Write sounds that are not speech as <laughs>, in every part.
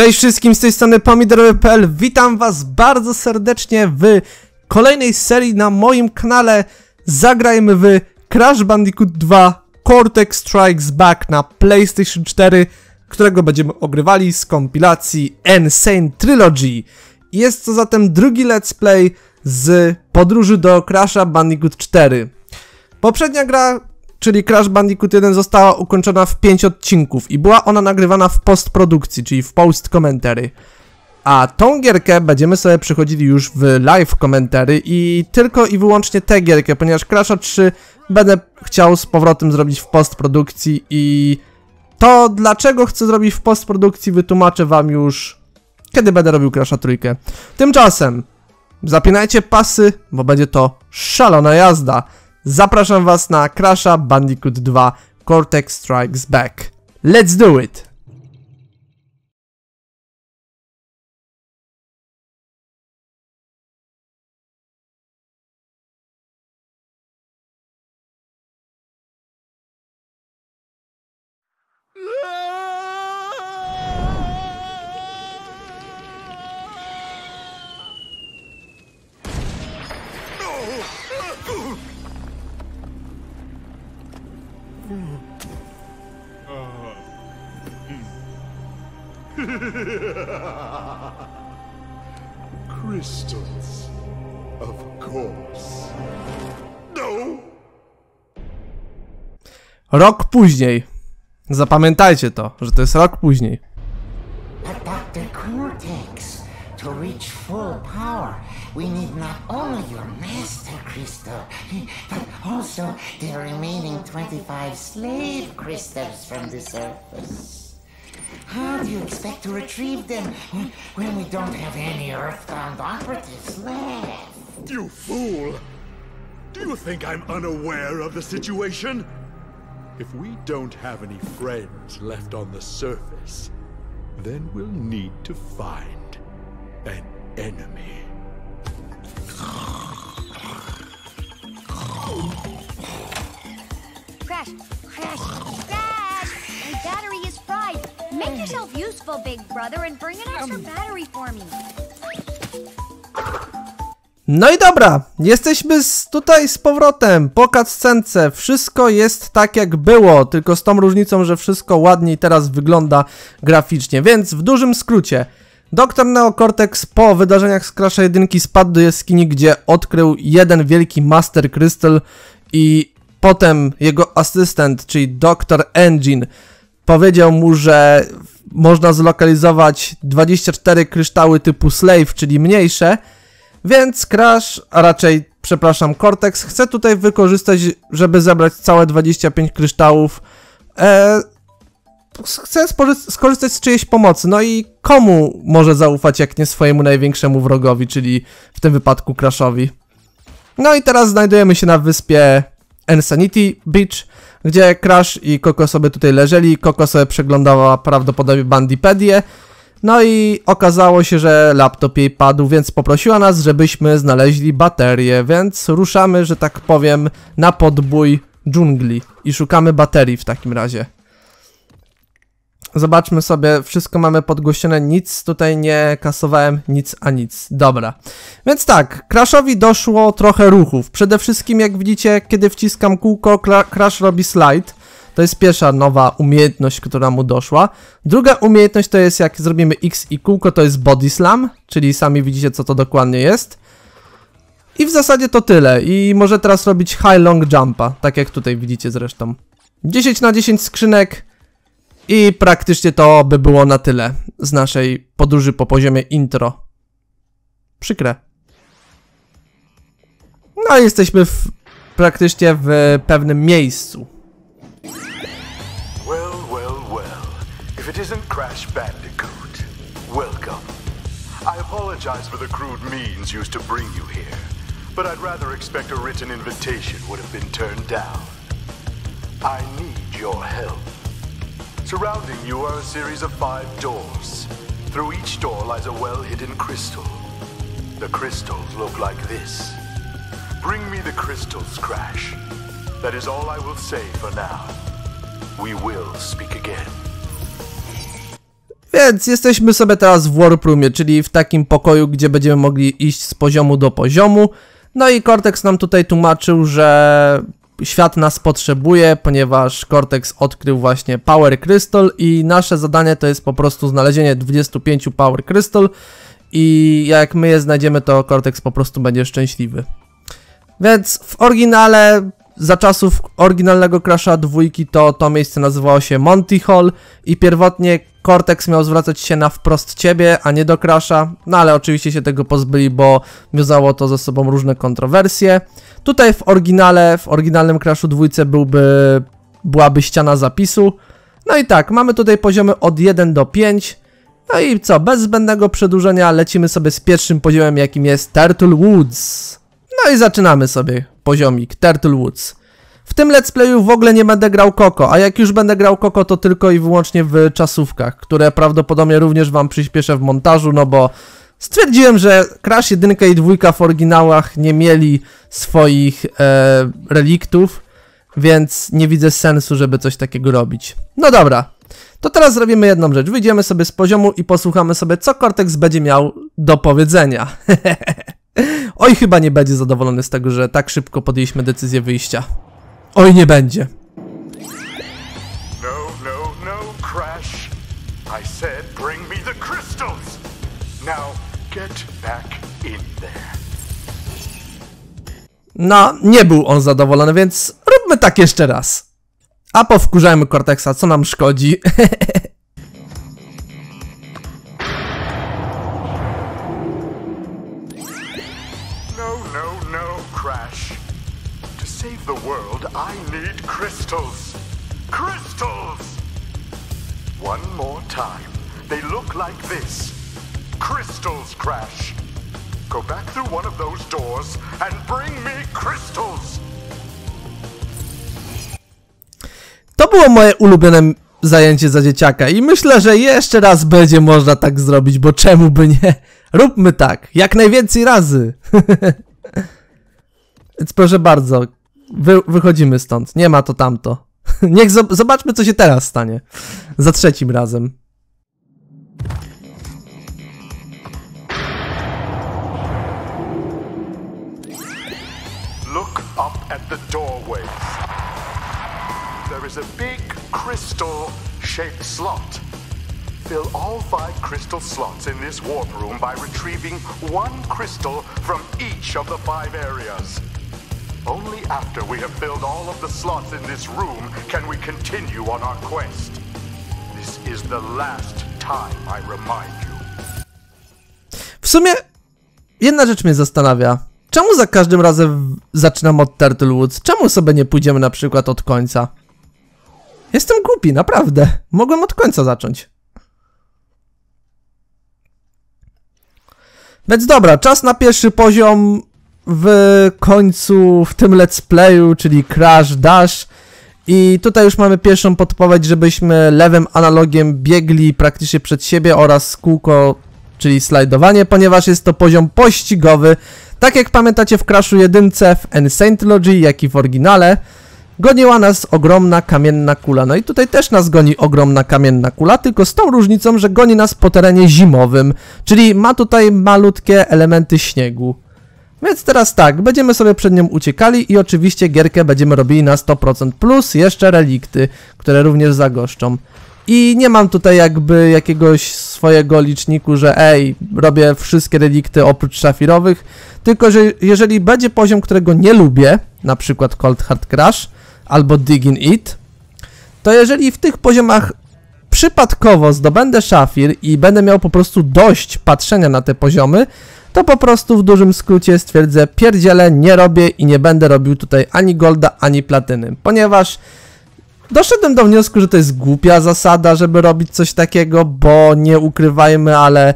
Cześć wszystkim, z tej strony pomidorowy.pl Witam was bardzo serdecznie w kolejnej serii na moim kanale Zagrajmy w Crash Bandicoot 2 Cortex Strikes Back na PlayStation 4 którego będziemy ogrywali z kompilacji Insane Trilogy. Jest to zatem drugi let's play z podróży do Crasha Bandicoot 4. Poprzednia gra czyli Crash Bandicoot 1 została ukończona w 5 odcinków i była ona nagrywana w postprodukcji, czyli w post commentary. A tą gierkę będziemy sobie przechodzili już w live commentary i tylko i wyłącznie tę gierkę, ponieważ Crasha 3 będę chciał z powrotem zrobić w postprodukcji i to dlaczego chcę zrobić w postprodukcji wytłumaczę wam już kiedy będę robił Crasha trójkę. Tymczasem zapinajcie pasy, bo będzie to szalona jazda. Zapraszam was na Crasha Bandicoot 2 Cortex Strikes Back. Let's do it! <laughs> Crystals. Of course. No! Rok później. Zapamiętajcie to, że to jest rok później. But Dr. Cortex, to reach full power, we need not only your master crystal, <laughs> but also the remaining 25 slave crystals from the surface. How do you expect to retrieve them when we don't have any Earthbound operatives left? You fool! Do you think I'm unaware of the situation? If we don't have any friends left on the surface, then we'll need to find an enemy. Crash! Crash! Crash! My battery is fried. Make yourself useful, big brother, and bring an extra battery for me. No i dobra, jesteśmy z, tutaj z powrotem po cutscence. Wszystko jest tak jak było, tylko z tą różnicą, że wszystko ładniej teraz wygląda graficznie. Więc w dużym skrócie, Dr. Neocortex po wydarzeniach z Crasha 1 spadł do jaskini, gdzie odkrył jeden wielki Master Crystal i potem jego asystent, czyli Dr. Engine, powiedział mu, że można zlokalizować 24 kryształy typu Slave, czyli mniejsze, więc Crash, a raczej, przepraszam, Cortex chce tutaj wykorzystać, żeby zebrać całe 25 kryształów. E, chce skorzystać z czyjejś pomocy. No i komu może zaufać, jak nie swojemu największemu wrogowi, czyli w tym wypadku Crashowi. No i teraz znajdujemy się na wyspie Insanity Beach, gdzie Crash i Coco sobie tutaj leżeli. Coco sobie przeglądała prawdopodobnie Bandipedię. No i okazało się, że laptop jej padł, więc poprosiła nas, żebyśmy znaleźli baterię, więc ruszamy, że tak powiem, na podbój dżungli i szukamy baterii w takim razie. Zobaczmy sobie, wszystko mamy podgłośnione, nic tutaj nie kasowałem, nic a nic. Dobra. Więc tak, Crashowi doszło trochę ruchów. Przede wszystkim, jak widzicie, kiedy wciskam kółko, Cra- Crash robi slide. To jest pierwsza nowa umiejętność, która mu doszła. Druga umiejętność to jest, jak zrobimy X i kółko, to jest Body Slam, czyli sami widzicie, co to dokładnie jest. I w zasadzie to tyle. I może teraz robić High Long Jumpa, tak jak tutaj widzicie zresztą. 10 na 10 skrzynek, i praktycznie to by było na tyle z naszej podróży po poziomie intro. Przykre. No jesteśmy w, praktycznie w pewnym miejscu. Well, well, well. If it isn't Crash Bandicoot, welcome. I apologize for the crude means used to bring you here, but I'd rather expect a written invitation would have been turned down. I need your help. Surrounding you are a series of five doors. Through each door lies a well-hidden crystal. The crystals look like this. Bring me the crystals, Crash. That is all I will say for now. We will speak again. Więc jesteśmy sobie teraz w Warproomie, czyli w takim pokoju, gdzie będziemy mogli iść z poziomu do poziomu. No i Cortex nam tutaj tłumaczył, że świat nas potrzebuje, ponieważ Cortex odkrył właśnie Power Crystal i nasze zadanie to jest po prostu znalezienie 25 Power Crystal i jak my je znajdziemy, to Cortex po prostu będzie szczęśliwy. Więc w oryginale, za czasów oryginalnego Crasha dwójki, to to miejsce nazywało się Monty Hall i pierwotnie Cortex miał zwracać się na wprost ciebie, a nie do Crasha, no ale oczywiście się tego pozbyli, bo wiązało to ze sobą różne kontrowersje. Tutaj w oryginale, w oryginalnym Crashu dwójce byłby, byłaby ściana zapisu. No i tak, mamy tutaj poziomy od 1 do 5. No i co, bez zbędnego przedłużenia lecimy sobie z pierwszym poziomem, jakim jest Turtle Woods. No i zaczynamy sobie poziomik Turtle Woods. W tym let's playu w ogóle nie będę grał Koko, a jak już będę grał Koko, to tylko i wyłącznie w czasówkach, które prawdopodobnie również wam przyspieszę w montażu, no bo stwierdziłem, że Crash 1 i 2 w oryginałach nie mieli swoich e, reliktów, więc nie widzę sensu, żeby coś takiego robić. No dobra, to teraz zrobimy jedną rzecz. Wyjdziemy sobie z poziomu i posłuchamy sobie, co Cortex będzie miał do powiedzenia. <laughs> Oj, chyba nie będzie zadowolony z tego, że tak szybko podjęliśmy decyzję wyjścia. Oj, nie będzie. No, no, no, Crash. I said bring me the crystals. Now, get back in there. No, nie był on zadowolony, więc róbmy tak jeszcze raz. A powkurzajmy Cortexa, co nam szkodzi. <laughs> save the world, I need crystals. Crystals! One more time. They look like this. Crystals, Crash. Go back through one of those doors and bring me crystals. To było moje ulubione zajęcie za dzieciaka i myślę, że jeszcze raz będzie można tak zrobić, bo czemu by nie? Róbmy tak, jak najwięcej razy. <laughs> Więc proszę bardzo, wy, wychodzimy stąd, nie ma to tamto. <laughs> Niech zob- zobaczmy, co się teraz stanie. Za trzecim razem. Look up at the doorways. There is a big crystal shaped slot. Fill all five crystal slots in this warp room by retrieving one crystal from each of the five areas. Only after we have filled all of the slots in this room can we continue on our quest. This is the last time I remind you. W sumie jedna rzecz mnie zastanawia. Czemu za każdym razem zaczynam od Turtle Woods? Czemu sobie nie pójdziemy na przykład od końca? Jestem głupi, naprawdę. Mogłem od końca zacząć. Więc dobra, czas na pierwszy poziom w końcu w tym let's playu, czyli Crash Dash. I tutaj już mamy pierwszą podpowiedź, żebyśmy lewym analogiem biegli praktycznie przed siebie oraz kółko, czyli slajdowanie, ponieważ jest to poziom pościgowy. Tak jak pamiętacie w Crashu 1 w Insane Trilogy, jak i w oryginale, goniła nas ogromna kamienna kula. No i tutaj też nas goni ogromna kamienna kula, tylko z tą różnicą, że goni nas po terenie zimowym, czyli ma tutaj malutkie elementy śniegu. Więc teraz tak, będziemy sobie przed nią uciekali i oczywiście gierkę będziemy robili na 100% plus jeszcze relikty, które również zagoszczą. I nie mam tutaj jakby jakiegoś swojego liczniku, że ej, robię wszystkie relikty oprócz szafirowych, tylko że jeżeli będzie poziom, którego nie lubię, na przykład Cold Hard Crash albo Digging It, to jeżeli w tych poziomach przypadkowo zdobędę szafir i będę miał po prostu dość patrzenia na te poziomy, to po prostu w dużym skrócie stwierdzę, pierdziele, nie robię i nie będę robił tutaj ani golda, ani platyny, ponieważ doszedłem do wniosku, że to jest głupia zasada, żeby robić coś takiego, bo nie ukrywajmy, ale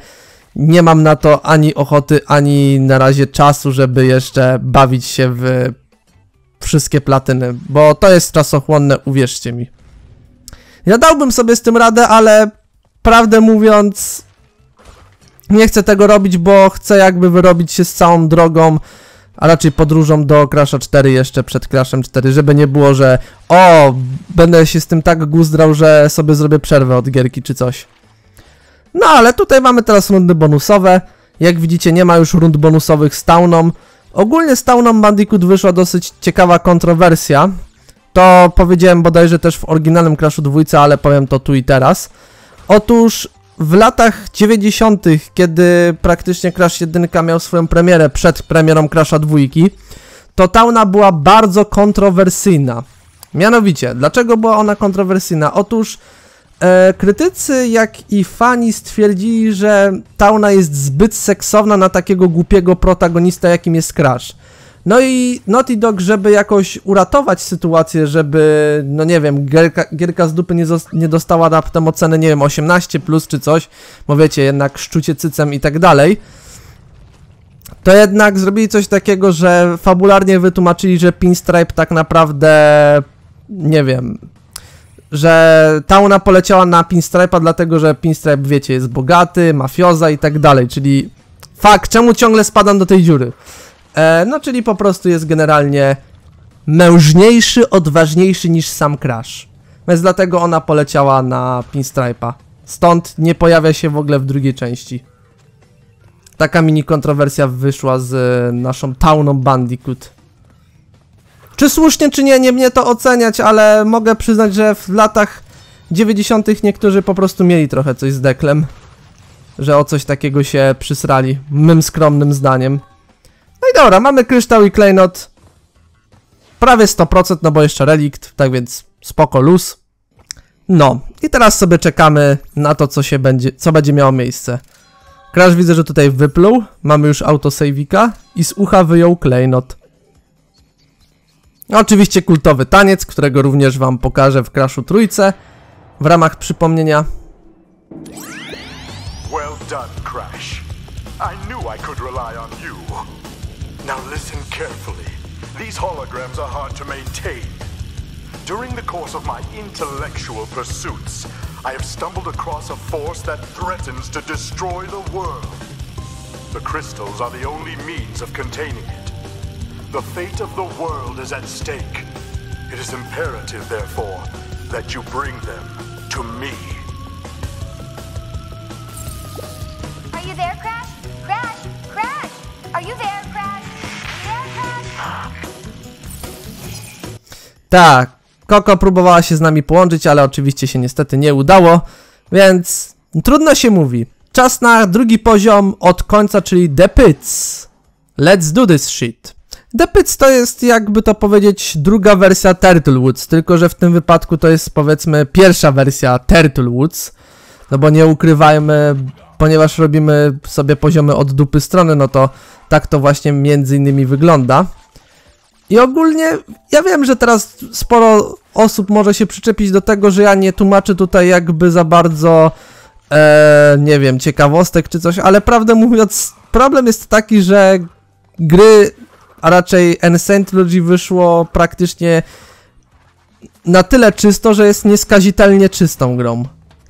nie mam na to ani ochoty, ani na razie czasu, żeby jeszcze bawić się w wszystkie platyny, bo to jest czasochłonne, uwierzcie mi. Ja dałbym sobie z tym radę, ale prawdę mówiąc, nie chcę tego robić, bo chcę jakby wyrobić się z całą drogą, a raczej podróżą do Crasha 4 jeszcze przed Crashem 4, żeby nie było, że o, będę się z tym tak guzdrał, że sobie zrobię przerwę od gierki czy coś. No ale tutaj mamy teraz rundy bonusowe. Jak widzicie nie ma już rund bonusowych z Tauną. Ogólnie z Tauną Bandicoot wyszła dosyć ciekawa kontrowersja. To powiedziałem bodajże też w oryginalnym Crashu 2, ale powiem to tu i teraz. Otóż w latach 90., kiedy praktycznie Crash 1 miał swoją premierę przed premierą Crasha 2, to Tauna była bardzo kontrowersyjna. Mianowicie, dlaczego była ona kontrowersyjna? Otóż e, krytycy, jak i fani stwierdzili, że Tauna jest zbyt seksowna na takiego głupiego protagonista, jakim jest Crash. No i Naughty Dog, żeby jakoś uratować sytuację, żeby, no nie wiem, gierka, gierka z dupy nie, nie dostała raptem oceny, nie wiem, 18 plus czy coś, bo wiecie, jednak szczucie cycem i tak dalej, to jednak zrobili coś takiego, że fabularnie wytłumaczyli, że Pinstripe tak naprawdę, nie wiem, że Tauna poleciała na Pinstripe'a dlatego, że Pinstripe, wiecie, jest bogaty, mafioza i tak dalej, czyli fakt, czemu ciągle spadam do tej dziury? E, no, czyli po prostu jest generalnie mężniejszy, odważniejszy niż sam Crash. Więc dlatego ona poleciała na Pinstripe'a. Stąd nie pojawia się w ogóle w drugiej części. Taka mini kontrowersja wyszła z e, naszą Towną Bandicoot. Czy słusznie, czy nie, nie mnie to oceniać, ale mogę przyznać, że w latach 90. niektórzy po prostu mieli trochę coś z deklem. Że o coś takiego się przysrali, mym skromnym zdaniem. No i dobra, mamy kryształ i klejnot. Prawie 100%, no bo jeszcze relikt, tak więc spoko luz. No, i teraz sobie czekamy na to, co się będzie, co będzie miało miejsce. Crash widzę, że tutaj wypluł. Mamy już autosejwika i z ucha wyjął klejnot. Oczywiście kultowy taniec, którego również wam pokażę w Crashu trójce w ramach przypomnienia. Well done, Crash. I knew I could rely on you. Now listen carefully. These holograms are hard to maintain. During the course of my intellectual pursuits, I have stumbled across a force that threatens to destroy the world. The crystals are the only means of containing it. The fate of the world is at stake. It is imperative, therefore, that you bring them to me. Are you there, Crash? Tak, Koko próbowała się z nami połączyć, ale oczywiście się niestety nie udało, więc trudno się mówi. Czas na drugi poziom od końca, czyli The Pits. Let's do this shit. The Pits to jest, jakby to powiedzieć, druga wersja Turtlewoods, tylko że w tym wypadku to jest, powiedzmy, pierwsza wersja Turtlewoods, no bo nie ukrywajmy, ponieważ robimy sobie poziomy od dupy strony, no to tak to właśnie między innymi wygląda. I ogólnie, ja wiem, że teraz sporo osób może się przyczepić do tego, że ja nie tłumaczę tutaj jakby za bardzo, e, nie wiem, ciekawostek czy coś, ale prawdę mówiąc, problem jest taki, że gry, a raczej Trilogy wyszło praktycznie na tyle czysto, że jest nieskazitelnie czystą grą.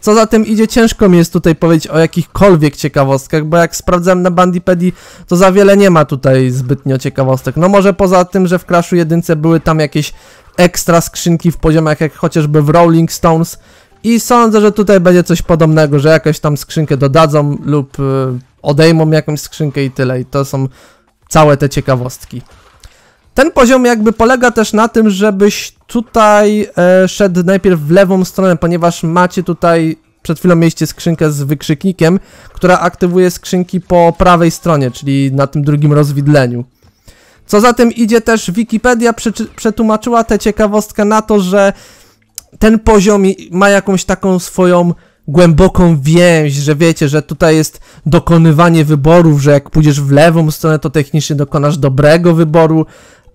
Co za tym idzie, ciężko mi jest tutaj powiedzieć o jakichkolwiek ciekawostkach, bo jak sprawdzałem na Bandipedii, to za wiele nie ma tutaj zbytnio ciekawostek. No może poza tym, że w Crashu 1 były tam jakieś ekstra skrzynki w poziomach, jak chociażby w Rolling Stones i sądzę, że tutaj będzie coś podobnego, że jakąś tam skrzynkę dodadzą lub y, odejmą jakąś skrzynkę i tyle. I to są całe te ciekawostki. Ten poziom jakby polega też na tym, żebyś tutaj e, szedł najpierw w lewą stronę, ponieważ macie tutaj, przed chwilą mieliście skrzynkę z wykrzyknikiem, która aktywuje skrzynki po prawej stronie, czyli na tym drugim rozwidleniu. Co za tym idzie też Wikipedia przetłumaczyła tę ciekawostkę na to, że ten poziom ma jakąś taką swoją głęboką więź, że wiecie, że tutaj jest dokonywanie wyborów, że jak pójdziesz w lewą stronę, to technicznie dokonasz dobrego wyboru,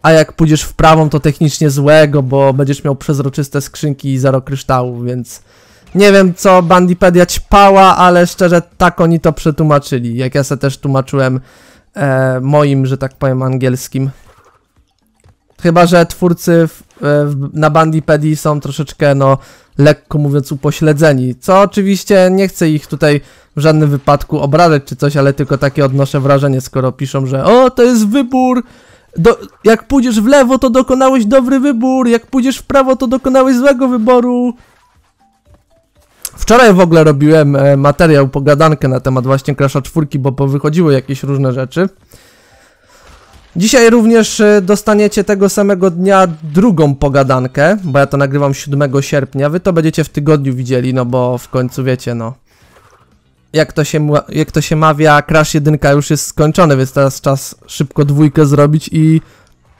a jak pójdziesz w prawą, to technicznie złego, bo będziesz miał przezroczyste skrzynki i zero kryształów, więc nie wiem, co Bandipedia ćpała, ale szczerze tak oni to przetłumaczyli, jak ja se też tłumaczyłem e, moim, że tak powiem, angielskim. Chyba, że twórcy w, e, w, na Bandipedii są troszeczkę, no, lekko mówiąc, upośledzeni. Co oczywiście nie chcę ich tutaj w żadnym wypadku obrażać czy coś, ale tylko takie odnoszę wrażenie, skoro piszą, że o, to jest wybór do, jak pójdziesz w lewo, to dokonałeś dobry wybór, jak pójdziesz w prawo, to dokonałeś złego wyboru. Wczoraj w ogóle robiłem e, materiał, pogadankę na temat właśnie Crasha 4, bo powychodziły jakieś różne rzeczy. Dzisiaj również e, dostaniecie tego samego dnia drugą pogadankę, bo ja to nagrywam 7 sierpnia. Wy to będziecie w tygodniu widzieli, no bo w końcu wiecie, no. Jak to się, jak to się mawia, Crash 1 już jest skończony, więc teraz czas szybko dwójkę zrobić i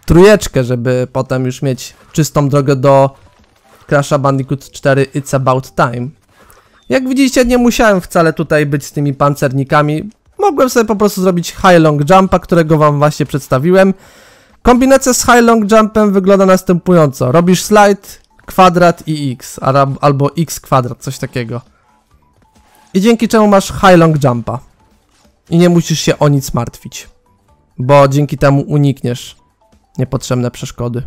trójeczkę, żeby potem już mieć czystą drogę do Crasha Bandicoot 4 It's About Time. Jak widzicie, nie musiałem wcale tutaj być z tymi pancernikami. Mogłem sobie po prostu zrobić High Long Jumpa, którego wam właśnie przedstawiłem. Kombinacja z High Long Jumpem wygląda następująco. Robisz slide, kwadrat i x, albo x kwadrat, coś takiego. I dzięki czemu masz High Long Jumpa. I nie musisz się o nic martwić. Bo dzięki temu unikniesz niepotrzebne przeszkody.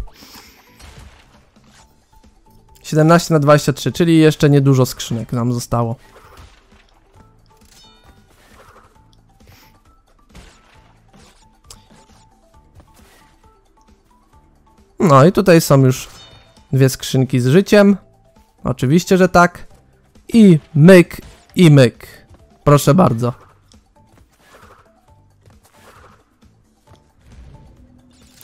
17 na 23, czyli jeszcze niedużo skrzynek nam zostało. No i tutaj są już dwie skrzynki z życiem. Oczywiście, że tak. I myk, i myk. Proszę bardzo.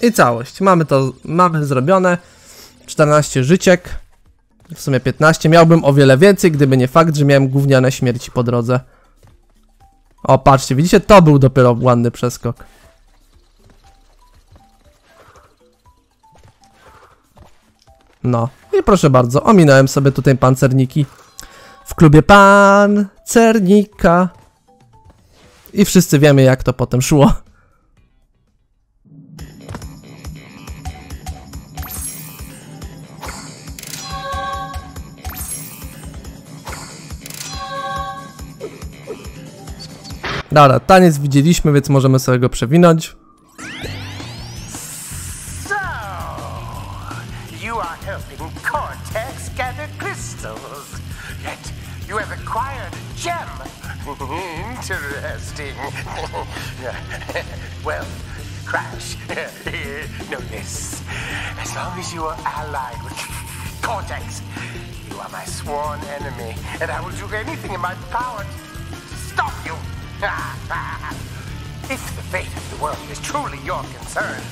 I całość. Mamy to, mamy zrobione. 14 życiek. W sumie 15. Miałbym o wiele więcej, gdyby nie fakt, że miałem gówniane śmierci po drodze. O, patrzcie, widzicie? To był dopiero ładny przeskok. No. I proszę bardzo, ominąłem sobie tutaj pancerniki. W klubie pancernika. I wszyscy wiemy, jak to potem szło. Dobra, taniec widzieliśmy, więc możemy sobie go przewinąć. <laughs> well, Crash, <laughs> know this. As long as you are allied with <laughs> Cortex, you are my sworn enemy, and I will do anything in my power to stop you. if the fate of the world is truly your concern,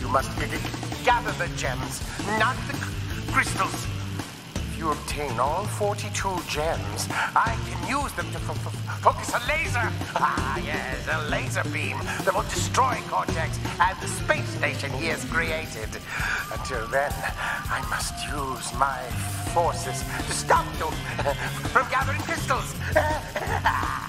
you must gather the gems, not the obtain all 42 gems, I can use them to focus a laser. <laughs> Ah, yes, a laser beam that will destroy Cortex and the space station he has created. Until then, I must use my forces to stop you <laughs> from gathering crystals. <laughs>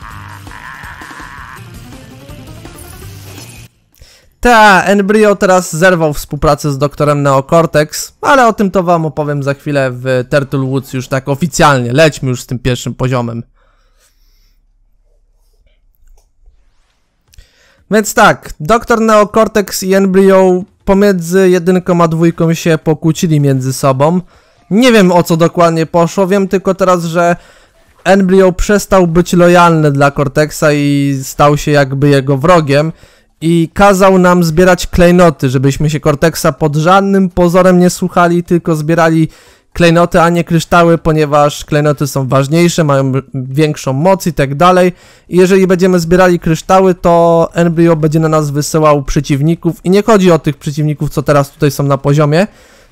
Ta, Embryo teraz zerwał współpracę z doktorem Neocortex, ale o tym to wam opowiem za chwilę w Turtle Woods już tak oficjalnie. Lećmy już z tym pierwszym poziomem. Więc tak, doktor Neocortex i Embryo pomiędzy jedynką a dwójką się pokłócili między sobą. Nie wiem o co dokładnie poszło, wiem tylko teraz, że Embryo przestał być lojalny dla Cortexa i stał się jakby jego wrogiem i kazał nam zbierać klejnoty, żebyśmy się Cortexa pod żadnym pozorem nie słuchali, tylko zbierali klejnoty, a nie kryształy, ponieważ klejnoty są ważniejsze, mają większą moc i tak dalej. I jeżeli będziemy zbierali kryształy, to Embryo będzie na nas wysyłał przeciwników i nie chodzi o tych przeciwników, co teraz tutaj są na poziomie,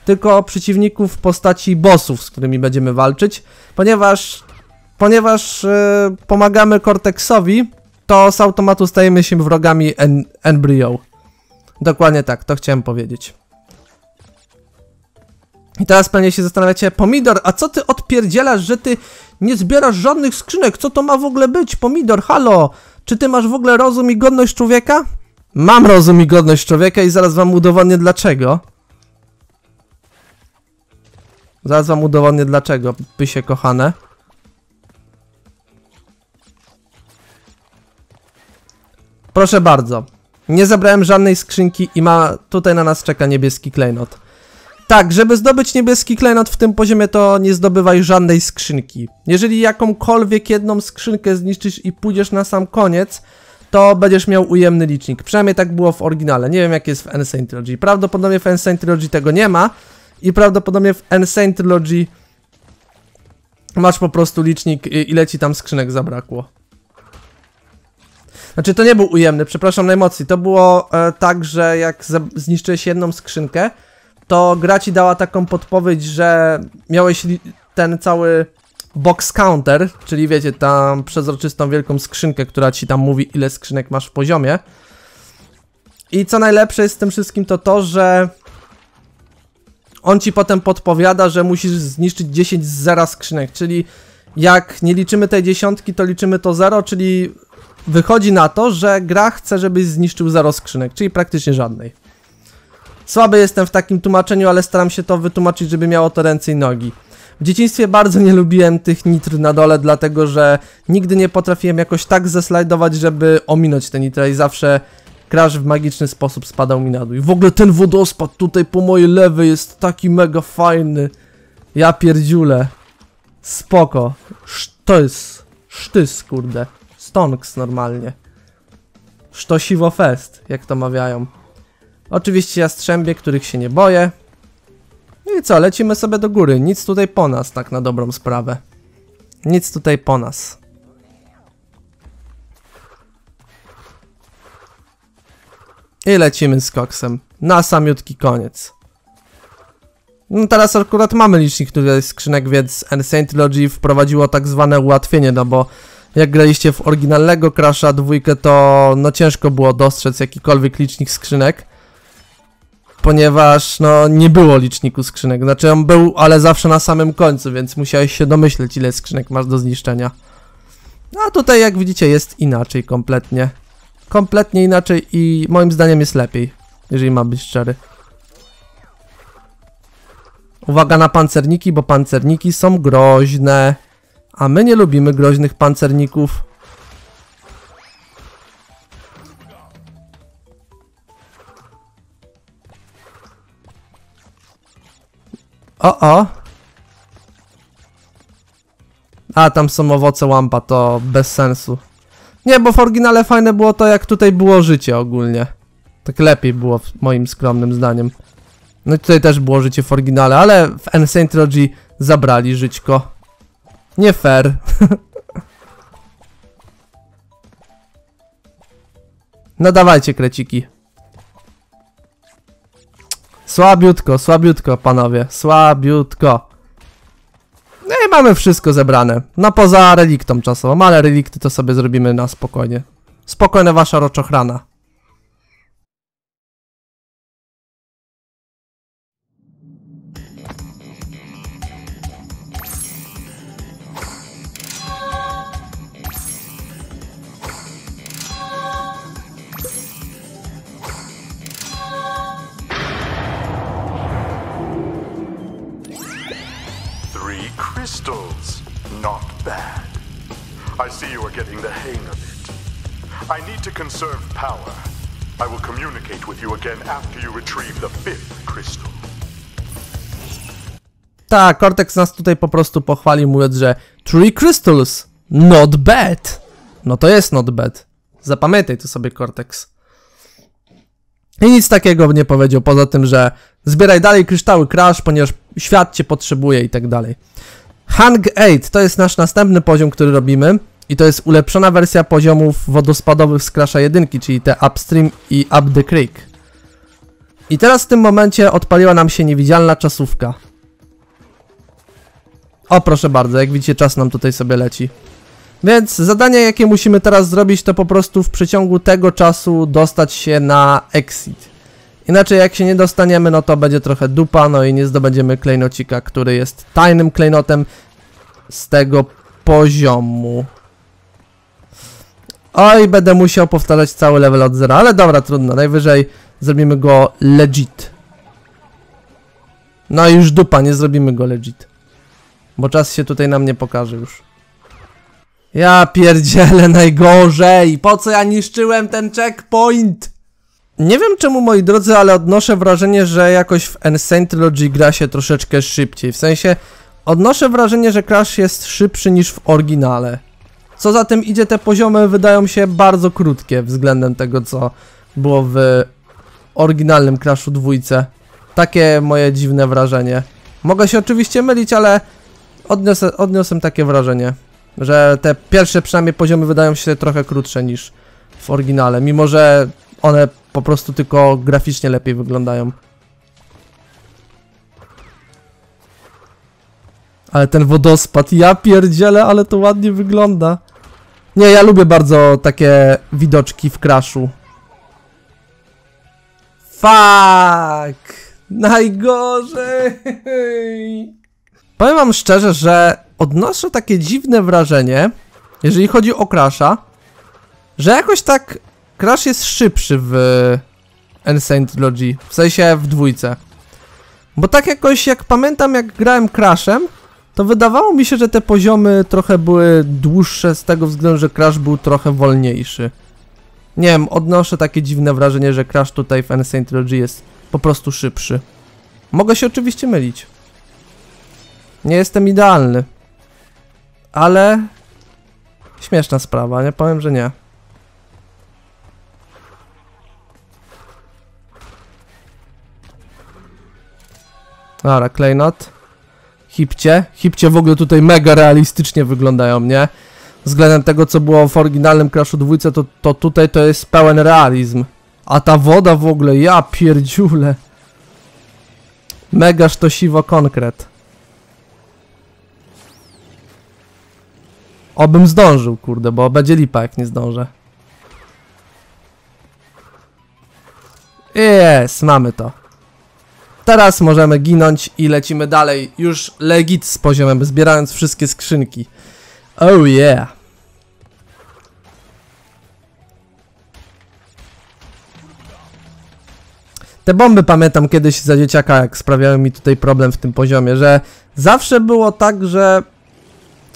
tylko o przeciwników w postaci bossów, z którymi będziemy walczyć, ponieważ ponieważ e, pomagamy Cortexowi, to z automatu stajemy się wrogami en Embryo. Dokładnie tak, to chciałem powiedzieć. I teraz pewnie się zastanawiacie, Pomidor, a co ty odpierdzielasz, że ty nie zbierasz żadnych skrzynek? Co to ma w ogóle być? Pomidor, halo! Czy ty masz w ogóle rozum i godność człowieka? Mam rozum i godność człowieka i zaraz wam udowodnię dlaczego. Zaraz wam udowodnię dlaczego, pysie kochane. Proszę bardzo. Nie zabrałem żadnej skrzynki i ma tutaj na nas czeka niebieski klejnot. Tak, żeby zdobyć niebieski klejnot w tym poziomie, to nie zdobywaj żadnej skrzynki. Jeżeli jakąkolwiek jedną skrzynkę zniszczysz i pójdziesz na sam koniec, to będziesz miał ujemny licznik. Przynajmniej tak było w oryginale. Nie wiem jak jest w Insane Trilogy. Prawdopodobnie w Insane Trilogy tego nie ma i prawdopodobnie w Insane Trilogy masz po prostu licznik, ile ci tam skrzynek zabrakło. Znaczy, to nie był ujemny, przepraszam najmocniej. To było e, tak, że jak zniszczyłeś jedną skrzynkę, to gra ci dała taką podpowiedź, że miałeś ten cały box counter, czyli wiecie, tam przezroczystą wielką skrzynkę, która ci tam mówi, ile skrzynek masz w poziomie. I co najlepsze jest w tym wszystkim to to, że on ci potem podpowiada, że musisz zniszczyć 10 z zera skrzynek, czyli jak nie liczymy tej dziesiątki, to liczymy to zero, czyli wychodzi na to, że gra chce, żebyś zniszczył zero skrzynek, czyli praktycznie żadnej. Słaby jestem w takim tłumaczeniu, ale staram się to wytłumaczyć, żeby miało to ręce i nogi. W dzieciństwie bardzo nie lubiłem tych nitr na dole, dlatego że nigdy nie potrafiłem jakoś tak zeslajdować, żeby ominąć te nitra i zawsze Crash w magiczny sposób spadał mi na dół. I w ogóle ten wodospad tutaj po mojej lewej jest taki mega fajny. Ja pierdziule. Spoko. Sz to jest sztys, kurde. Stonks normalnie. Sztosiwo fest, jak to mawiają. Oczywiście jastrzębie, których się nie boję. No i co, lecimy sobie do góry. Nic tutaj po nas, tak na dobrą sprawę. Nic tutaj po nas. I lecimy z koksem. Na samiutki koniec. No teraz akurat mamy licznik tutaj skrzynek, więc Saint Logi wprowadziło tak zwane ułatwienie, no bo jak graliście w oryginalnego Crasha dwójkę, to no ciężko było dostrzec jakikolwiek licznik skrzynek. Ponieważ no nie było liczniku skrzynek, znaczy on był, ale zawsze na samym końcu, więc musiałeś się domyśleć ile skrzynek masz do zniszczenia. No a tutaj jak widzicie jest inaczej kompletnie. Kompletnie inaczej i moim zdaniem jest lepiej, jeżeli ma być szczery. Uwaga na pancerniki, bo pancerniki są groźne. A my nie lubimy groźnych pancerników. O, o. A, tam są owoce łampa, to bez sensu. Nie, bo w oryginale fajne było to, jak tutaj było życie ogólnie. Tak lepiej było, moim skromnym zdaniem. No i tutaj też było życie w oryginale, ale w Insane Trilogy zabrali żyćko. Nie fair. <laughs> no dawajcie kreciki. Słabiutko, słabiutko panowie, słabiutko. No i mamy wszystko zebrane. No poza reliktą czasową, ale relikty to sobie zrobimy na spokojnie. Spokojna wasza roczochrana. Three crystals. Not bad. I see you are getting the hang of it. I need to conserve power. I will communicate with you again after you retrieve the fifth crystal. Tak, Cortex nas tutaj po prostu pochwalił, mówiąc, że Three Crystals, not bad. No to jest not bad. Zapamiętaj to sobie, Cortex. I nic takiego nie powiedział, poza tym, że zbieraj dalej kryształy Crash, ponieważ świat cię potrzebuje i tak dalej. Hang 8 to jest nasz następny poziom, który robimy. I to jest ulepszona wersja poziomów wodospadowych z Crasha 1, czyli te Upstream i Up the Creek. I teraz w tym momencie odpaliła nam się niewidzialna czasówka. O, proszę bardzo, jak widzicie, czas nam tutaj sobie leci. Więc zadanie, jakie musimy teraz zrobić, to po prostu w przeciągu tego czasu dostać się na exit. Inaczej, jak się nie dostaniemy, no to będzie trochę dupa, no i nie zdobędziemy klejnocika, który jest tajnym klejnotem z tego poziomu. Oj, będę musiał powtarzać cały level od zera, ale dobra, trudno, najwyżej zrobimy go legit. No i już dupa, nie zrobimy go legit. Bo czas się tutaj nam nie pokaże już. Ja pierdzielę najgorzej. Po co ja niszczyłem ten checkpoint? Nie wiem czemu moi drodzy, ale odnoszę wrażenie, że jakoś w Insane Trilogy gra się troszeczkę szybciej. W sensie odnoszę wrażenie, że Crash jest szybszy niż w oryginale. Co za tym idzie, te poziomy wydają się bardzo krótkie względem tego, co było w oryginalnym Crashu dwójce. Takie moje dziwne wrażenie. Mogę się oczywiście mylić, ale Odniosę, odniosłem takie wrażenie, że te pierwsze przynajmniej poziomy wydają się trochę krótsze niż w oryginale, mimo że one po prostu tylko graficznie lepiej wyglądają. Ale ten wodospad, ja pierdzielę, ale to ładnie wygląda. Nie, ja lubię bardzo takie widoczki w Crashu. Fuck! Najgorzej! <laughs> Powiem wam szczerze, że odnoszę takie dziwne wrażenie, jeżeli chodzi o Crasha, że jakoś tak Crash jest szybszy w Insane Trilogy, w sensie w dwójce. Bo tak jakoś, jak pamiętam, jak grałem Crashem, to wydawało mi się, że te poziomy trochę były dłuższe z tego względu, że Crash był trochę wolniejszy. Nie wiem, odnoszę takie dziwne wrażenie, że Crash tutaj w Insane Trilogy jest po prostu szybszy. Mogę się oczywiście mylić. Nie jestem idealny. Ale... Śmieszna sprawa, nie powiem, że nie. Dobra, klejnot. Hipcie. Hipcie w ogóle tutaj mega realistycznie wyglądają, nie? Względem tego, co było w oryginalnym Crashu 2, to, to tutaj to jest pełen realizm. A ta woda w ogóle, ja pierdziule. Mega sztosiwo konkret. Obym zdążył, kurde, bo będzie lipa, jak nie zdążę. Jest, mamy to. Teraz możemy ginąć i lecimy dalej, już legit z poziomem, zbierając wszystkie skrzynki. Oh yeah. Te bomby pamiętam kiedyś za dzieciaka, jak sprawiały mi tutaj problem w tym poziomie, że zawsze było tak, że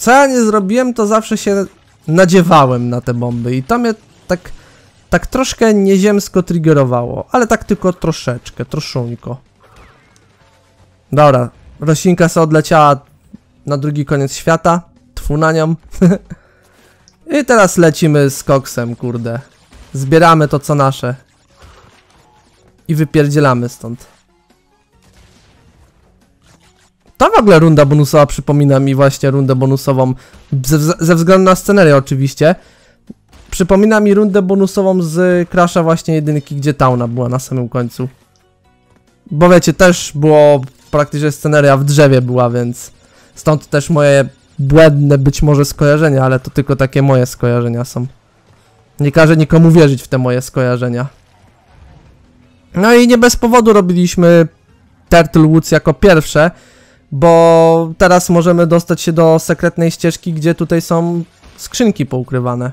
co ja nie zrobiłem, to zawsze się nadziewałem na te bomby i to mnie tak, tak troszkę nieziemsko triggerowało, ale tak tylko troszeczkę, troszunko. Dobra, roślinka se odleciała na drugi koniec świata, tfu na nią. <laughs> I teraz lecimy z koksem, kurde. Zbieramy to co nasze. I wypierdzielamy stąd. Ta w ogóle runda bonusowa przypomina mi właśnie rundę bonusową, ze, ze względu na scenerię oczywiście. Przypomina mi rundę bonusową z Crasha właśnie jedynki, gdzie Tauna była na samym końcu. Bo wiecie, też było praktycznie sceneria w drzewie była, więc stąd też moje błędne być może skojarzenia, ale to tylko takie moje skojarzenia są. Nie każę nikomu wierzyć w te moje skojarzenia. No i nie bez powodu robiliśmy Turtle Woods jako pierwsze, bo teraz możemy dostać się do sekretnej ścieżki, gdzie tutaj są skrzynki poukrywane.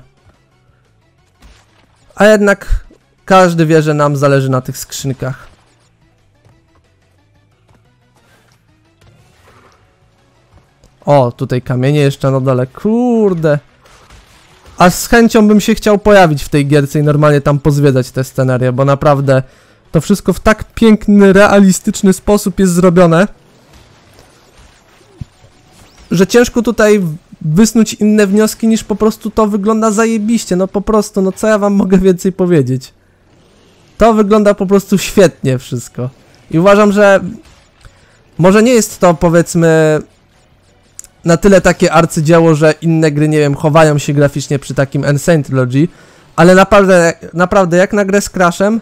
A jednak każdy wie, że nam zależy na tych skrzynkach. O, tutaj kamienie jeszcze na dole, kurde. A z chęcią bym się chciał pojawić w tej gierce i normalnie tam pozwiedzać te scenerie, bo naprawdę to wszystko w tak piękny, realistyczny sposób jest zrobione, że ciężko tutaj wysnuć inne wnioski niż po prostu to wygląda zajebiście, no po prostu, no co ja wam mogę więcej powiedzieć. To wygląda po prostu świetnie wszystko. I uważam, że może nie jest to powiedzmy na tyle takie arcydzieło, że inne gry, nie wiem, chowają się graficznie przy takim Insane Trilogy, ale naprawdę, naprawdę jak na grę z Crashem,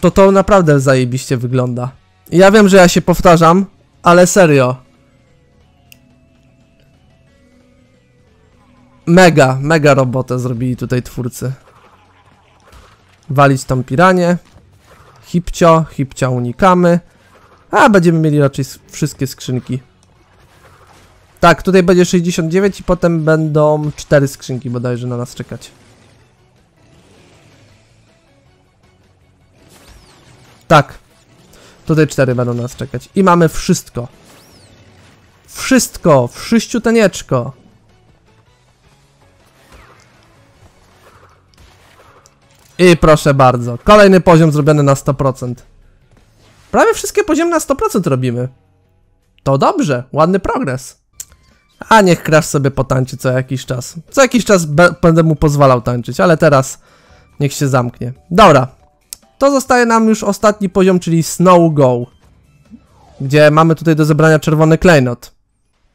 to to naprawdę zajebiście wygląda. Ja wiem, że ja się powtarzam, ale serio. Mega, mega robotę zrobili tutaj twórcy. Walić tą piranię. Hipcio, hipcia unikamy. A, będziemy mieli raczej wszystkie skrzynki. Tak, tutaj będzie 69 i potem będą 4 skrzynki bodajże na nas czekać. Tak. Tutaj 4 będą na nas czekać. I mamy wszystko. Wszystko! Wszyściutenieczko! I proszę bardzo, kolejny poziom zrobiony na 100%. Prawie wszystkie poziomy na 100% robimy. To dobrze, ładny progres. A niech Crash sobie potańczy co jakiś czas. Co jakiś czas będę mu pozwalał tańczyć, ale teraz niech się zamknie. Dobra, to zostaje nam już ostatni poziom, czyli Snow Go. Gdzie mamy tutaj do zebrania czerwony klejnot.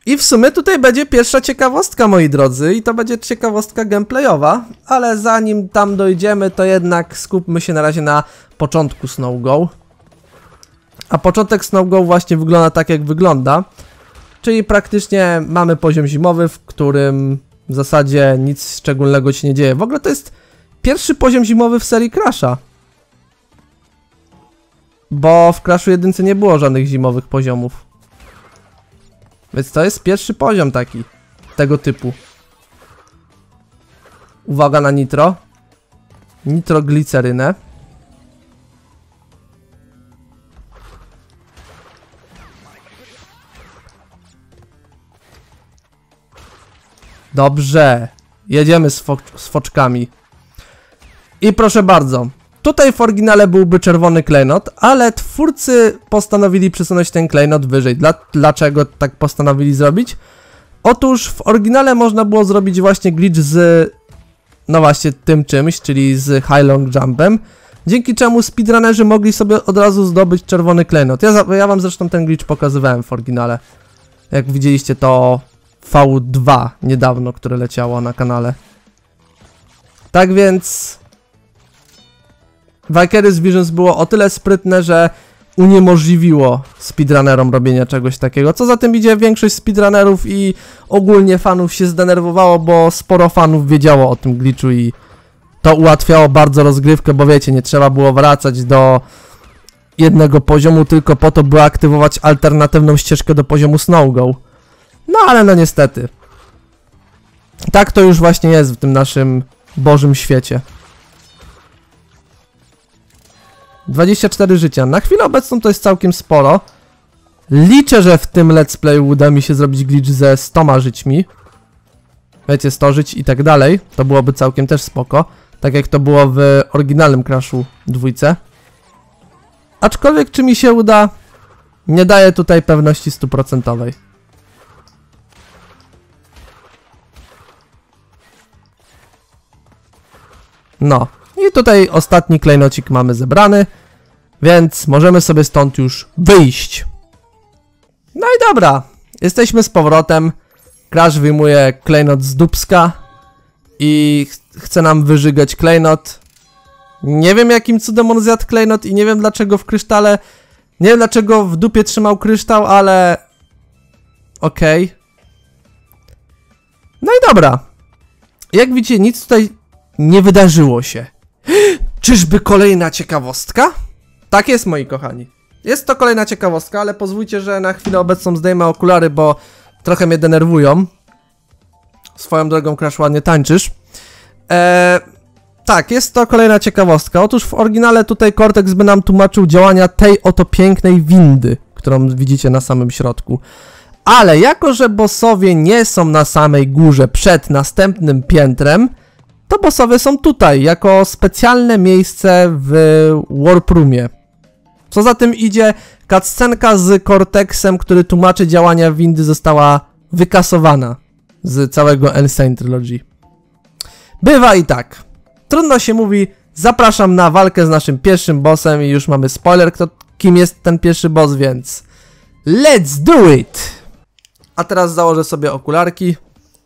I w sumie tutaj będzie pierwsza ciekawostka, moi drodzy, i to będzie ciekawostka gameplayowa, ale zanim tam dojdziemy, to jednak skupmy się na razie na początku Snow Go. A początek Snow Go właśnie wygląda tak, jak wygląda. Czyli praktycznie mamy poziom zimowy, w którym w zasadzie nic szczególnego się nie dzieje. W ogóle to jest pierwszy poziom zimowy w serii Crasha. Bo w Crashu jedynce nie było żadnych zimowych poziomów. Więc to jest pierwszy poziom taki. Tego typu. Uwaga na nitro. Nitroglicerynę. Dobrze. Jedziemy z, fo z foczkami. I proszę bardzo. Tutaj w oryginale byłby czerwony klejnot, ale twórcy postanowili przesunąć ten klejnot wyżej. Dla, dlaczego tak postanowili zrobić? Otóż w oryginale można było zrobić właśnie glitch z no właśnie tym czymś, czyli z high long jumpem, dzięki czemu speedrunnerzy mogli sobie od razu zdobyć czerwony klejnot. Ja, ja wam zresztą ten glitch pokazywałem w oryginale. Jak widzieliście to V2 niedawno, które leciało na kanale. Tak więc Vicarious Visions było o tyle sprytne, że uniemożliwiło speedrunnerom robienia czegoś takiego. Co za tym idzie, większość speedrunnerów i ogólnie fanów się zdenerwowało, bo sporo fanów wiedziało o tym glitchu i to ułatwiało bardzo rozgrywkę, bo wiecie, nie trzeba było wracać do jednego poziomu tylko po to, by aktywować alternatywną ścieżkę do poziomu Snow Go. No ale no niestety. Tak to już właśnie jest w tym naszym bożym świecie. 24 życia. Na chwilę obecną to jest całkiem sporo. Liczę, że w tym let's play uda mi się zrobić glitch ze 100 żyćmi. Wiecie, 100 żyć i tak dalej. To byłoby całkiem też spoko. Tak jak to było w oryginalnym Crashu dwójce. Aczkolwiek czy mi się uda, nie daję tutaj pewności stuprocentowej. No. I tutaj ostatni klejnocik mamy zebrany. Więc możemy sobie stąd już wyjść. No i dobra. Jesteśmy z powrotem. Crash wyjmuje klejnot z dubska. I ch chce nam wyżygać klejnot. Nie wiem jakim cudem on zjadł klejnot i nie wiem dlaczego w krysztale... Nie wiem dlaczego w dupie trzymał kryształ, ale... Okej. Okay. No i dobra. Jak widzicie, nic tutaj nie wydarzyło się. <gasps> Czyżby kolejna ciekawostka? Tak jest, moi kochani. Jest to kolejna ciekawostka, ale pozwólcie, że na chwilę obecną zdejmę okulary, bo trochę mnie denerwują. Swoją drogą, Crash, ładnie tańczysz. Eee, tak, jest to kolejna ciekawostka. Otóż w oryginale tutaj Cortex by nam tłumaczył działania tej oto pięknej windy, którą widzicie na samym środku. Ale jako, że bossowie nie są na samej górze przed następnym piętrem, to bossowie są tutaj, jako specjalne miejsce w Warp Roomie. Co za tym idzie, cutscenka z Cortexem, który tłumaczy działania windy została wykasowana z całego Insane Trilogy. Bywa i tak. Trudno się mówi, zapraszam na walkę z naszym pierwszym bossem i już mamy spoiler, kto, kim jest ten pierwszy boss, więc let's do it! A teraz założę sobie okularki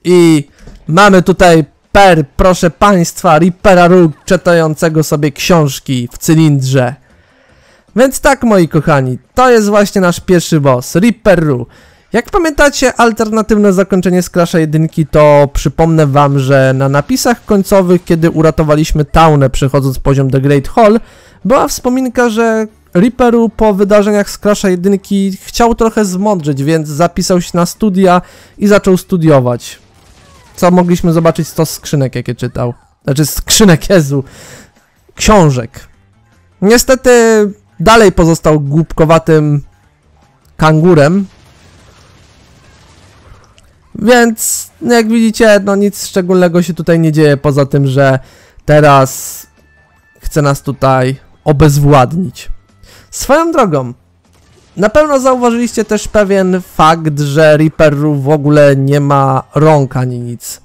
i mamy tutaj per, proszę państwa, Reapera Rook czytającego sobie książki w cylindrze. Więc tak, moi kochani, to jest właśnie nasz pierwszy boss, Reaper Ru. Jak pamiętacie alternatywne zakończenie z Crasha 1, to przypomnę wam, że na napisach końcowych, kiedy uratowaliśmy Taunę przechodząc poziom The Great Hall, była wspominka, że Reaperu po wydarzeniach z Crasha 1 chciał trochę zmądrzeć, więc zapisał się na studia i zaczął studiować. Co mogliśmy zobaczyć to skrzynek, jakie czytał. Znaczy skrzynek, Jezu. Książek. Niestety dalej pozostał głupkowatym kangurem. Więc, jak widzicie, no nic szczególnego się tutaj nie dzieje, poza tym, że teraz chce nas tutaj obezwładnić. Swoją drogą, na pewno zauważyliście też pewien fakt, że Reaperu w ogóle nie ma rąk ani nic,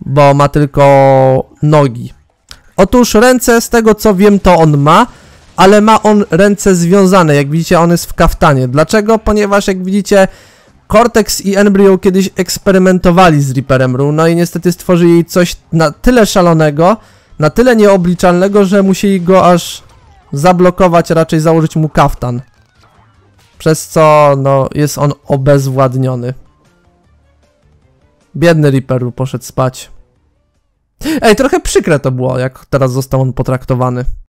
bo ma tylko nogi. Otóż ręce, z tego co wiem, to on ma, ale ma on ręce związane. Jak widzicie, on jest w kaftanie. Dlaczego? Ponieważ jak widzicie, Cortex i Embryo kiedyś eksperymentowali z Reaperem Ru, no i niestety stworzyli coś na tyle szalonego, na tyle nieobliczalnego, że musieli go aż zablokować, raczej założyć mu kaftan. Przez co, no, jest on obezwładniony. Biedny Reaper poszedł spać. Ej, trochę przykre to było, jak teraz został on potraktowany.